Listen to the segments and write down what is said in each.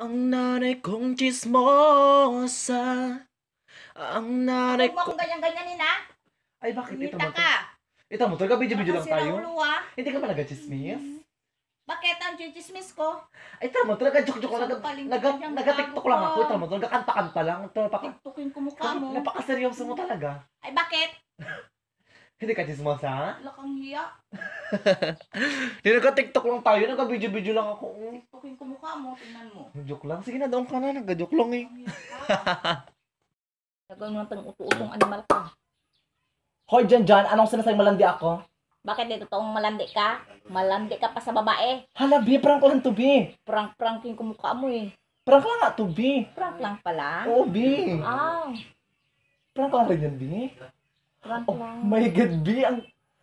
Ang nanay kong chismosa. Ang nanay Huwag mo ko... akong ganyan-ganyanin ha. Ay, bakit? Ito Kumita mo to. ka. Ito mo to. Video-video lang tayo. ulo ha. Hindi ka ba nag-chismis? Bakit ang chismis ko? Ay, ito mo to. Nag-joke-joke lang. Saan paling Nag- kanyang Nag-tiktok bago lang ko? ako. Ito mo to. Nagkakanta-kanta lang. Ito, napaka... Tiktokin ko mukha mo. Napaka-seryoso mo talaga. Ay bakit? Hindi ka chismosa? Wala kang hiya. Hindi nagka-tiktok lang tayo. Nagka-video-video lang ako. Mm. Tiktokin ko mukha mo. Tingnan mo. Joke lang. Sige na, doon ka na. Nagka-joke lang eh. Gagawin mo ng utu-utong animal ka. Hoy, dyan dyan. Anong sinasabi malandi ako? Bakit di totoong malandi ka? Malandi ka pa sa babae. Hala, bi. Prank lang to, bi. Prank-pranking ko mukha mo eh. Prank lang nga to, bi. Prank lang pala. Oo, bi. Ah, Prank lang rin yan, bi. Prank Oh lang. my God, bi. Ang...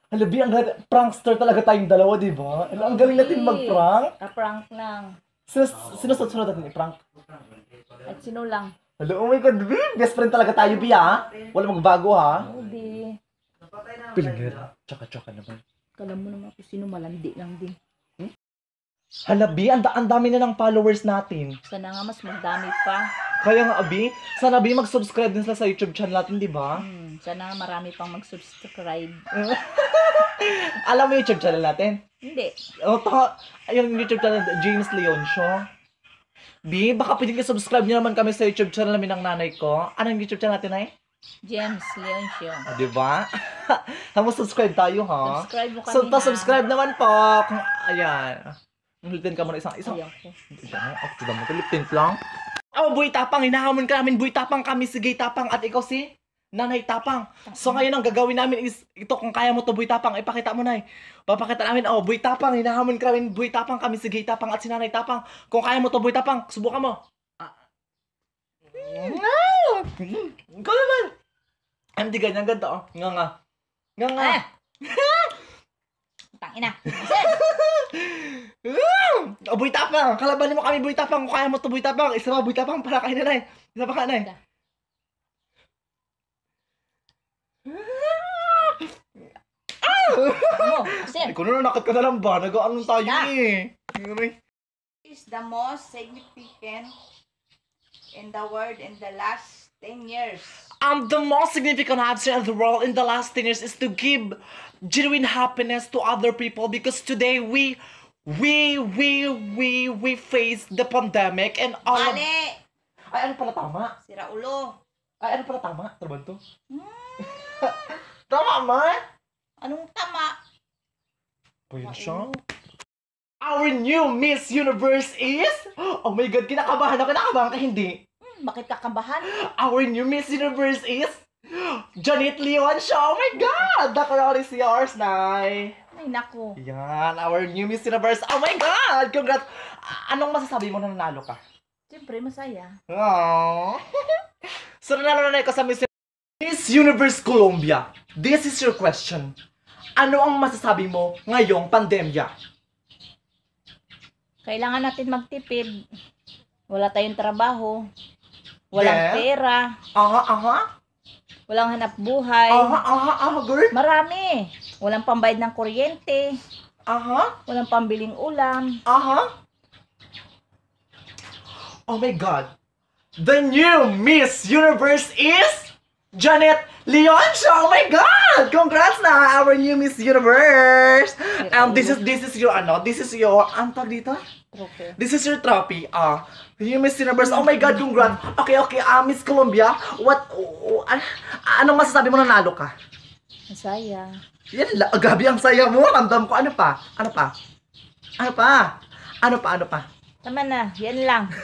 Hala, bi. Ang. Prankster talaga tayong dalawa, di ba? Ano, ang galing natin mag-prank. Ka-prank lang. Sinus sinusunod natin i-prank. At sino lang? Hala, oh my God, bi. Best friend talaga tayo, bi, ha? Wala magbago, ha? Hindi. Pilingir. Tsaka-tsaka naman. Kala mo naman kung sino malandi lang din. Hala, bi. Ang, ang dami na ng followers natin. Sana nga mas magdami pa. Kaya nga, abi. Sana, bi, mag-subscribe din sila sa YouTube channel natin, di ba? Hmm, sana marami pang mag-subscribe. Alam mo yung YouTube channel natin? Hindi. O, to, yung YouTube channel, James Leon Show. B, baka pwede ka subscribe niyo naman kami sa YouTube channel namin ng nanay ko. Anong YouTube channel natin ay? James Leon Show. Ah, di ba? Hamo subscribe tayo, ha? Subscribe mo kami So, to ha. subscribe naman po. Kung, ayan. Liptin ka muna isang, isang, Ayaw ko. Diyan, ako tida mo, liptin lang. Oh, buhay tapang, hinahamon ka namin, buhay tapang kami, sige tapang, at ikaw si Nanay Tapang. So ngayon ang gagawin namin is, ito kung kaya mo to buhay tapang, ipakita mo na Papakita namin, oh, buhay tapang, hinahamon ka namin, buhay tapang kami, sige tapang, at si Nanay Tapang. Kung kaya mo to buhay tapang, subukan mo. Ah. Ikaw naman. Hindi ganyan, ganda, oh. Nga nga. Nga nga. Ah! Tangina. Oh, buhay tapang, kalabanin mo kami, buhay tapang, kung kaya mo to buhay tapang, isa pa, buhay tapang, para kay nanay. Isa pa ka, nanay. Ano? Asin. Ikaw na nakit ka na lang ba? Nag-ano tayo eh. Aray. is the most significant in the world in the last 10 years. Um, the most significant answer in the world in the last 10 years is to give genuine happiness to other people because today we we we we we face the pandemic and all of... Mali! Ay, ano pala tama? Sira ulo. Ay, ano pala tama? To? Hmm, Tama, ma? anong tama? Pwede siya. Our new Miss Universe is... Oh my God, kinakabahan ako. Kinakabahan ka, hindi. Bakit kakabahan? Our new Miss Universe is... Janet Leon siya. Oh my God! The crown is yours, Nay. Ay, naku. Yan, our new Miss Universe. Oh my God! Congrats! Anong masasabi mo na nanalo ka? Siyempre, masaya. Aww. so, nanalo na ko sa Miss Miss Universe Colombia. This is your question. Ano ang masasabi mo ngayong pandemya? Kailangan natin magtipid. Wala tayong trabaho. Walang Yeah. pera. Aha, aha. Walang hanap buhay. Aha, aha, aha, girl. Marami. Walang pambayad ng kuryente. Aha, Walang pambiling ulam. aha. Oh my God. The new Miss Universe is Janet Leon siya. Oh my God! Congrats na our new Miss Universe. Um, this is this is your ano, this is your ang tawag dito? Trophy. This is your trophy. Ah, new Miss Universe. Oh my God, congrats. Okay, okay. Ah, Miss Colombia, what oh, ah, anong masasabi mo nanalo ka? Masaya. Yan la, gabi ang saya mo. Ramdam ko ano pa? Ano pa? Ano pa? Ano pa? Ano pa? Tama na. Yan lang.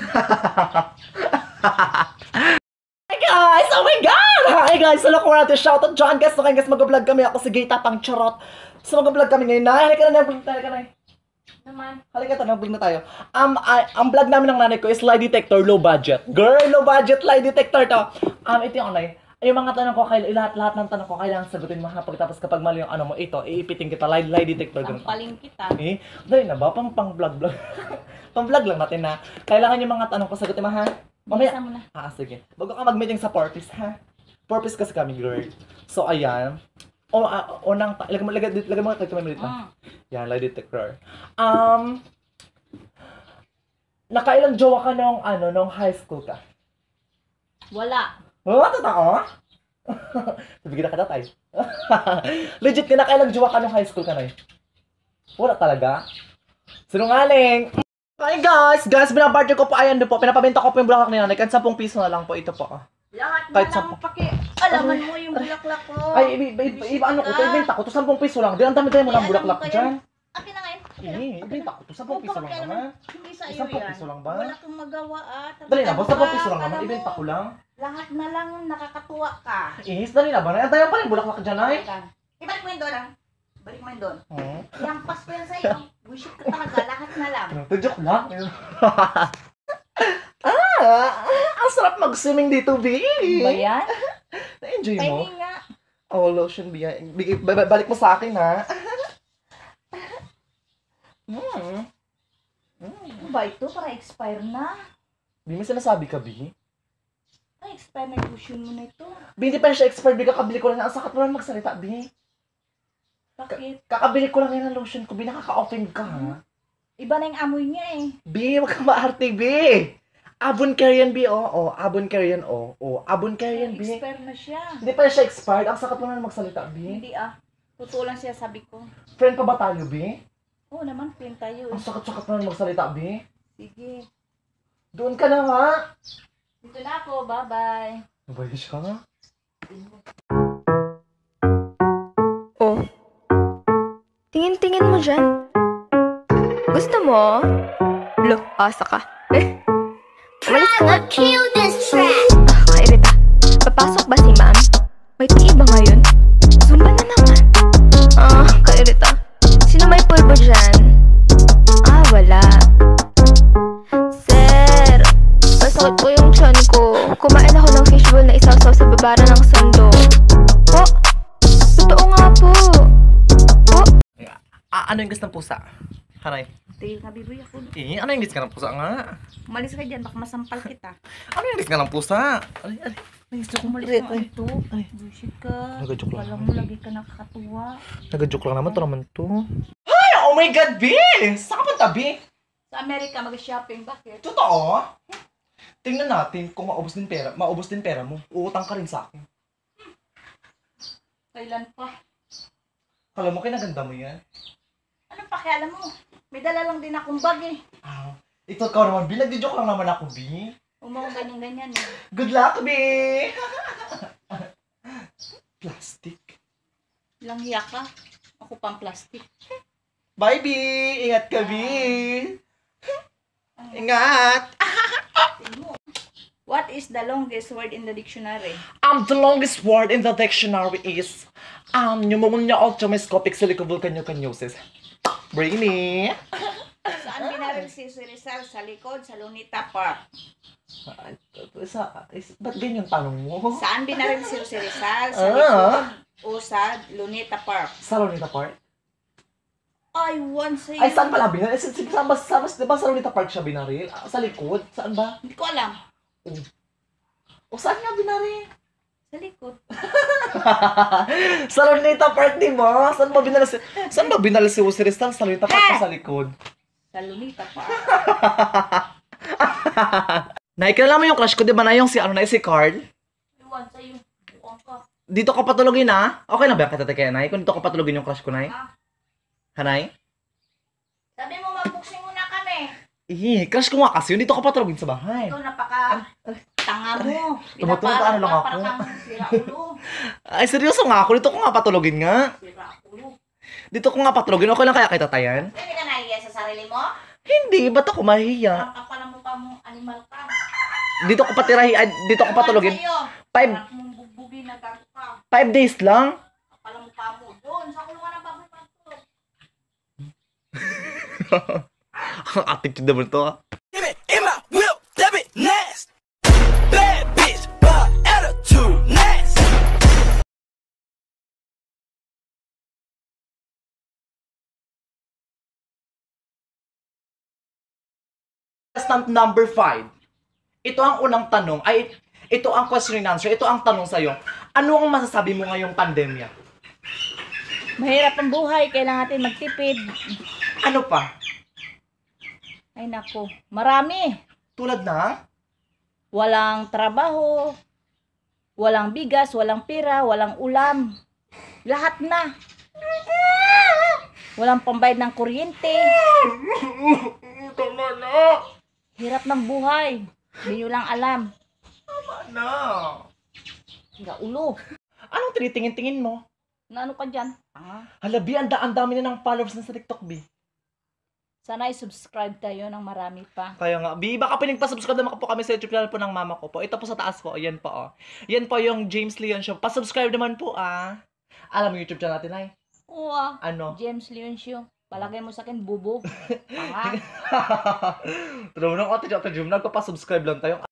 Hi guys! Oh my God! Hi guys! Hello ko natin shoutout dyan guys. Okay guys, mag-vlog kami. Ako si Gayta Pang Charot. So mag-vlog kami ngayon. Na, halika na, na-vlog tayo. Halika na. Naman. Halika na, nag-vlog na tayo. Um, ay, ang vlog namin ng nanay ko is lie detector, low budget. Girl, low budget lie detector to. Um, ito yung. Ay, yung mga tanong ko, kay, lahat, lahat ng tanong ko, kailangan sagutin mo ha. Pagkatapos kapag mali yung ano mo, ito, iipitin kita, lie, lie detector. ganun. Sampaling kita. Eh, dali na ba? Pang pang vlog vlog. pang vlog lang natin na. Kailangan yung mga tanong ko sagutin mo ha. Mamaya. Mamaya. mo na. Ah, sige. Bago ka mag-meeting sa purpose ha. Purpose kasi kami, girl. So, ayan. O, ah, unang, ta- ilagay mo, ilagay, ilagay mo, ilagay mo dito. Mm. Yan, lie detector. Um, nakailang jowa ka nung, ano, nung high school ka? Wala. Oh, totoo? Sabi na ka tayo. Legit ka, nakailang jowa ka nung high school ka na eh? Wala talaga? Sinungaling! Hi guys! Guys, binabarter ko po, ayan din po, pinapabenta ko po yung bulaklak ni nanay, kahit 10 piso na lang po, ito po. Ah. Lahat na lang sa- paki... Alaman mo yung bulaklak ko. Ay, iba, iba, iba, iba, ano ko, ito, ibenta ko, to 10 piso lang. Di, ang dami-dami mo Ay, ng alam bulaklak kaya- dyan. Akin na ngayon. Akin na. Eh, ibenta ko, to 10 piso lang naman. Hindi sa iyo yan. piso lang ba? Wala kang magawa ah. Dali na, basta 10 Tarantado piso lang naman, ibenta ko lang. Lahat na lang nakakatuwa ka. Eh, dali na ba? Nantayan pa rin bulaklak dyan ay. Ayan. Ibalik mo yun doon ah. Balik mo yun doon. Hmm. Yampas ko yan sa'yo. Bullshit ka talaga. Lahat na lang. Ano, joke lang. ah, ang sarap mag-swimming dito, B. Ba yan? Na-enjoy mo? Pahingi nga. Oh, lotion, B. Bigay, balik mo sa akin, ha? Hmm. Ano ba ito? Para expire na. Di may sinasabi ka, B? Ay, expire na lotion mo na ito. B, hindi pa siya expert, B. Kakabili ko lang. Ang sakat mo lang magsalita, B. Bakit? Kakabili ko lang yan ng lotion ko, B. Nakaka-offend ka, ha? Iba na yung amoy niya eh. B, wag kang maarte, B. Abon care yan, B, oh. Oh, abon care yan, oh. Oh, abon care yan, B. Expire na siya. Hindi pa siya expired. Ang sakat mo lang magsalita, B. Hindi ah. Totoo lang siya sabi ko. Friend pa ba tayo, B? Oo naman, friend tayo Ang eh. sakat-sakat mo lang magsalita, B. Sige. Doon ka na, ha? Dito na ako. Bye-bye. Nabayos ka nga. Oh. Tingin-tingin mo dyan. Gusto mo? Lo, asa ka. Eh. Ka nga. Kill this track. Ah, kairita. Papasok ba si ma'am? May ba ngayon? Zumba na naman. Ah, kairita. Sino may pulbo dyan? Ah, wala. Sir, masakit po yung tiyan ko. Kumain ako ng fishbowl na isasaw sa babara ng sando. Po, totoo nga po. Po, Ah, ano yung gusto ng pusa? Haray. Tigil nga, biboy ako. Eh, ano yung gusto ng pusa nga? Umalis ka dyan, baka masampal kita. Ano yung gusto ng pusa? Aray, aray. Ay, gusto ko Umalis ka ito. Ay. Bullshit ka. Nag-joke lang. Alam mo, lagi ka nakakatuwa. Nag-joke lang naman to naman to. Ay, oh my God, B! Saan ka punta, B? Sa Amerika, mag-shopping. Bakit? Totoo? Tingnan natin kung maubos din pera, maubos din pera mo. Uutang ka rin sa akin. Kailan pa? Kala mo, kinaganda mo yan. Anong pakialam mo? May dala lang din akong bag eh. Ah, ito ka naman, B. Nagdi-joke lang naman ako, B. Huwag ganyan-ganyan eh. Good luck, B! Plastic. Lang hiya ka. Ako pang plastic. Bye, B! Ingat ka, B! Ingat! What is the longest word in the dictionary? Um, the longest word in the dictionary is um, pneumonia optimiscopic silicovolcanyoconiosis. Brainy! Saan binaril si Rizal? Sa likod, sa Lunita Park. Ay, Sa, is, ba't ganyan tanong mo? Saan binaril si Rizal? Sa Ah. likod o sa Lunita Park? Sa Lolita Park? I want sa'yo. Ay, saan pala binaril? Sige, sige, saan ba, saan ba, di ba sa Lolita Park siya binaril? Sa likod? Saan ba? Hindi ko alam. O saan nga binaril? Sa likod. sa Lolita Park, di ba? Saan ba binaril si, saan ba binaril si Jose Rizal? Sa Lolita Park sa likod? Sa Lunita Park. Nakikilala mo yung crush ko, di ba na yung si, ano na, si Carl? I want sa'yo. Ka. Dito ka patulogin na? Okay na ba kita kaya Nay? Kung dito ka patulogin yung crush ko, Nay? Ah. Hanay? Sabi mo, mag-boxing muna kami. Eh, crush ko nga kasi yun. Dito ka patulogin sa bahay. Ikaw napaka tanga mo. Tumutulong ka, ano lang ako. Ay, seryoso nga ako. Dito ko nga patulogin nga. Dito ko nga patulogin. Okay lang kaya kita tayan? Hindi ka nahiya sa sarili mo? Hindi, ba't ako mahiya? Parang kapal ang mukha mo, animal ka. Dito ko patirahi, ay, dito ko patulogin. Five, mong five days lang. Kapal ang mukha mo. Doon, sa kulungan ng baboy pa. Ang attitude naman to. ah. Stamp number five. Ito ang unang tanong. Ay, ito ang question and answer. Ito ang tanong sa'yo. Ano ang masasabi mo ngayong pandemya? Mahirap ang buhay, kailangan natin magtipid. Ano pa? Ay nako, marami. Tulad na? Walang trabaho, walang bigas, walang pera, walang ulam. Lahat na. Walang pambayad ng kuryente. Tama na. Hirap ng buhay. Hindi nyo lang alam. Tama na. Hingga ulo. Anong tinitingin-tingin mo? Na ano ka dyan? Tanga. Halabi, ang, da- ang dami na ng followers na sa TikTok, B. Sana i-subscribe tayo ng marami pa. Kaya nga, B, baka pinagpa-subscribe naman po kami sa YouTube channel po ng mama ko po. Ito po sa taas po, ayan po, oh. Yan po yung James Leon Show. Pa-subscribe naman po, ah. Alam mo YouTube channel natin, ay? Oo ah. Ano? James Leoncio. Palagay mo sa akin, bubo. Tanga. Tulungan ko, ate, ate, Jum, nagpa-subscribe lang tayo.